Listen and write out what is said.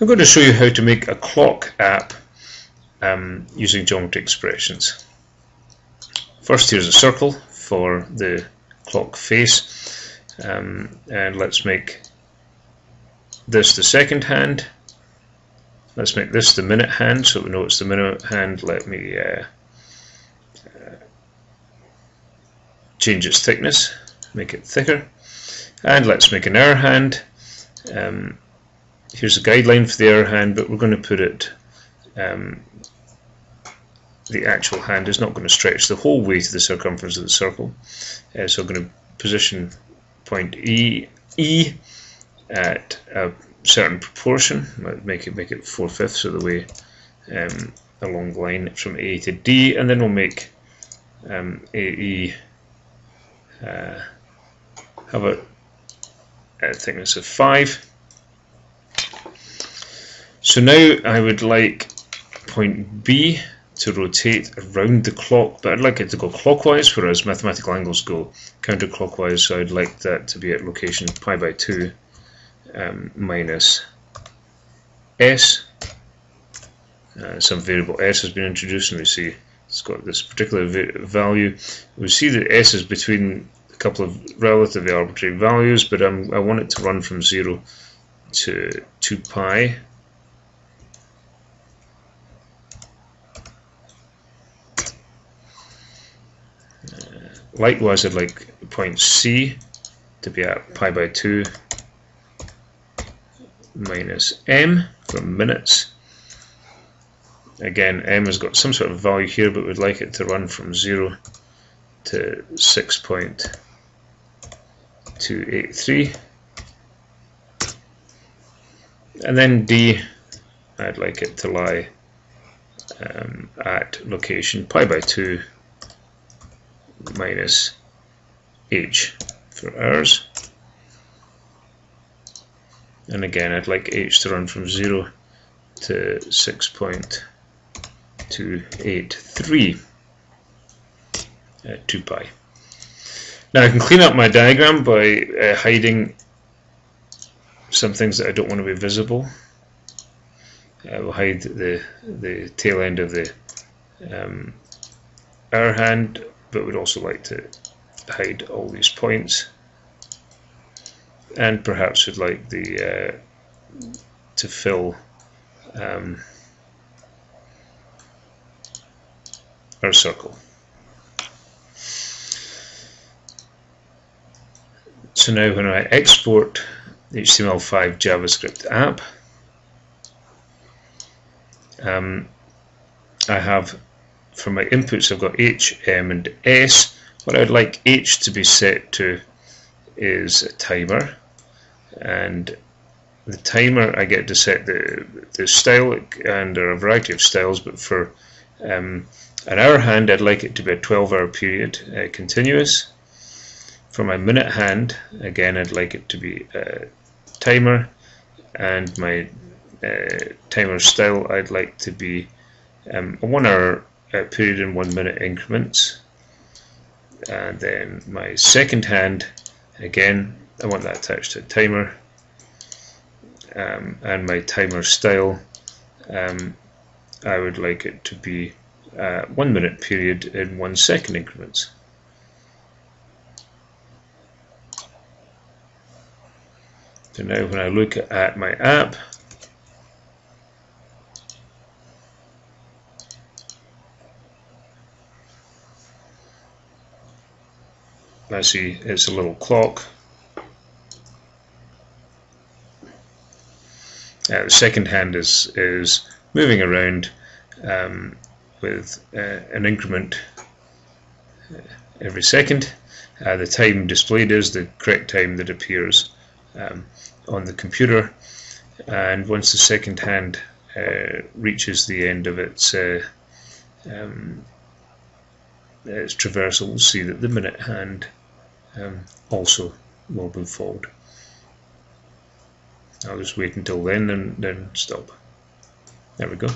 I'm going to show you how to make a clock app um, using Geometry Expressions. First here's a circle for the clock face. Um, and let's make this the second hand. Let's make this the minute hand. So we know it's the minute hand. Let me uh, uh, change its thickness make it thicker. And let's make an hour hand. Um, here's a guideline for the hour hand but we're going to put it um, the actual hand is not going to stretch the whole way to the circumference of the circle. Uh, so I'm going to position point E, e at a certain proportion make it make it four fifths of the way um, along the line from A to D and then we'll make um, AE uh, have a, a thickness of 5 so now I would like point B to rotate around the clock, but I'd like it to go clockwise, whereas mathematical angles go counterclockwise, so I'd like that to be at location pi by 2 um, minus s. Uh, some variable s has been introduced, and we see it's got this particular value. We see that s is between a couple of relatively arbitrary values, but I want it to run from 0 to 2 pi Likewise, I'd like point C to be at pi by 2 minus m for minutes. Again, m has got some sort of value here, but we'd like it to run from 0 to 6.283. And then d, I'd like it to lie um, at location pi by 2 minus h for hours. And again, I'd like h to run from 0 to 6.283 at 2 pi. Now I can clean up my diagram by uh, hiding some things that I don't want to be visible. I will hide the, the tail end of the um, hour hand but we'd also like to hide all these points and perhaps would like the uh, to fill um, our circle. So now when I export the HTML5 JavaScript app, um, I have for my inputs I've got H, M and S. What I'd like H to be set to is a timer and the timer I get to set the, the style and there are a variety of styles but for um, an hour hand I'd like it to be a 12 hour period uh, continuous. For my minute hand again I'd like it to be a timer and my uh, timer style I'd like to be um, a one hour uh, period in one minute increments. And then my second hand, again, I want that attached to a timer. Um, and my timer style, um, I would like it to be uh, one minute period in one second increments. So now when I look at my app, I see it's a little clock. Uh, the second hand is is moving around um, with uh, an increment uh, every second. Uh, the time displayed is the correct time that appears um, on the computer and once the second hand uh, reaches the end of its uh, um, its traversal, we'll see that the minute hand um, also will move forward. I'll just wait until then and then stop. There we go.